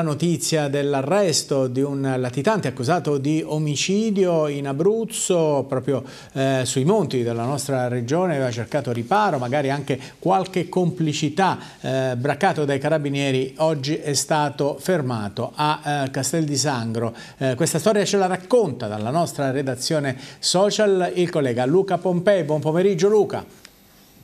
La notizia dell'arresto di un latitante accusato di omicidio in Abruzzo, proprio eh, sui monti della nostra regione, aveva cercato riparo, magari anche qualche complicità, eh, braccato dai carabinieri, oggi è stato fermato a eh, Castel di Sangro. Eh, questa storia ce la racconta dalla nostra redazione social il collega Luca Pompei. Buon pomeriggio Luca.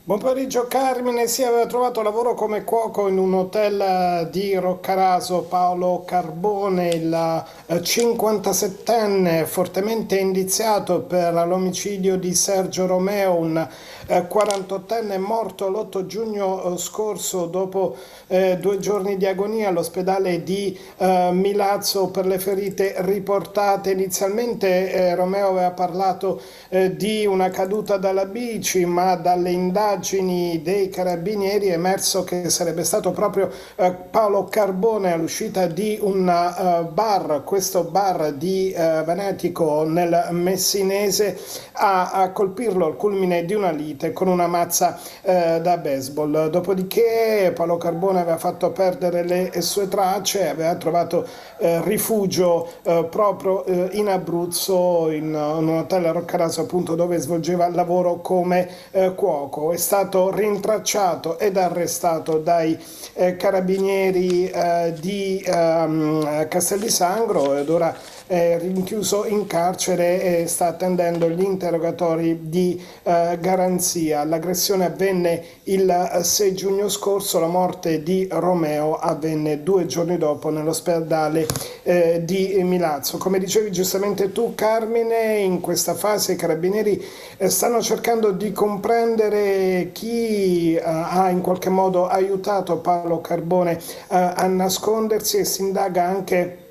Buon pomeriggio Carmine, si aveva trovato lavoro come cuoco in un hotel di Roccaraso, Paolo Carbone, il 57enne eh, fortemente indiziato per l'omicidio di Sergio Romeo, un 48enne eh, morto l'8 giugno eh, scorso dopo eh, due giorni di agonia all'ospedale di eh, Milazzo per le ferite riportate. Inizialmente eh, Romeo aveva parlato di una caduta dalla bici, ma dalle indagini indagini dei carabinieri è emerso che sarebbe stato proprio eh, Paolo Carbone all'uscita di un uh, bar, questo bar di uh, Venetico nel Messinese, a, a, colpirlo al culmine di una lite con una mazza uh, da baseball. Dopodiché Paolo Carbone aveva fatto perdere le sue tracce, aveva trovato rifugio proprio in Abruzzo, in, in un hotel a Roccaraso appunto dove svolgeva lavoro come cuoco. È stato rintracciato ed arrestato dai eh, carabinieri eh, di ehm, Castel di Sangro ed ora è rinchiuso in carcere e sta attendendo gli interrogatori di eh, garanzia. L'aggressione avvenne il 6 giugno scorso, la morte di Romeo avvenne due giorni dopo nell'ospedale eh, di Milazzo. Come dicevi giustamente tu Carmine, in questa fase i carabinieri eh, stanno cercando di comprendere chi eh, ha in qualche modo aiutato Paolo Carbone eh, a nascondersi e si indaga anche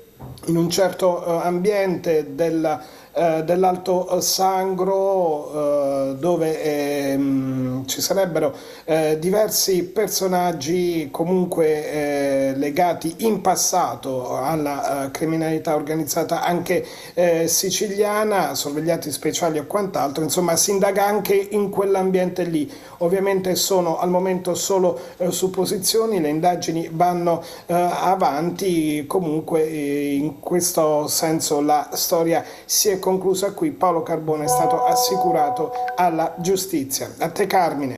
in un certo uh, ambiente del, uh, dell'Alto Sangro uh, dove ehm, ci sarebbero diversi personaggi comunque legati in passato alla criminalità organizzata anche siciliana, sorvegliati speciali o quant'altro, insomma si indaga anche in quell'ambiente lì. Ovviamente sono al momento solo supposizioni, le indagini vanno avanti, comunque in questo senso la storia si è conclusa qui. Paolo Carbone è stato assicurato alla giustizia. A te Carmine.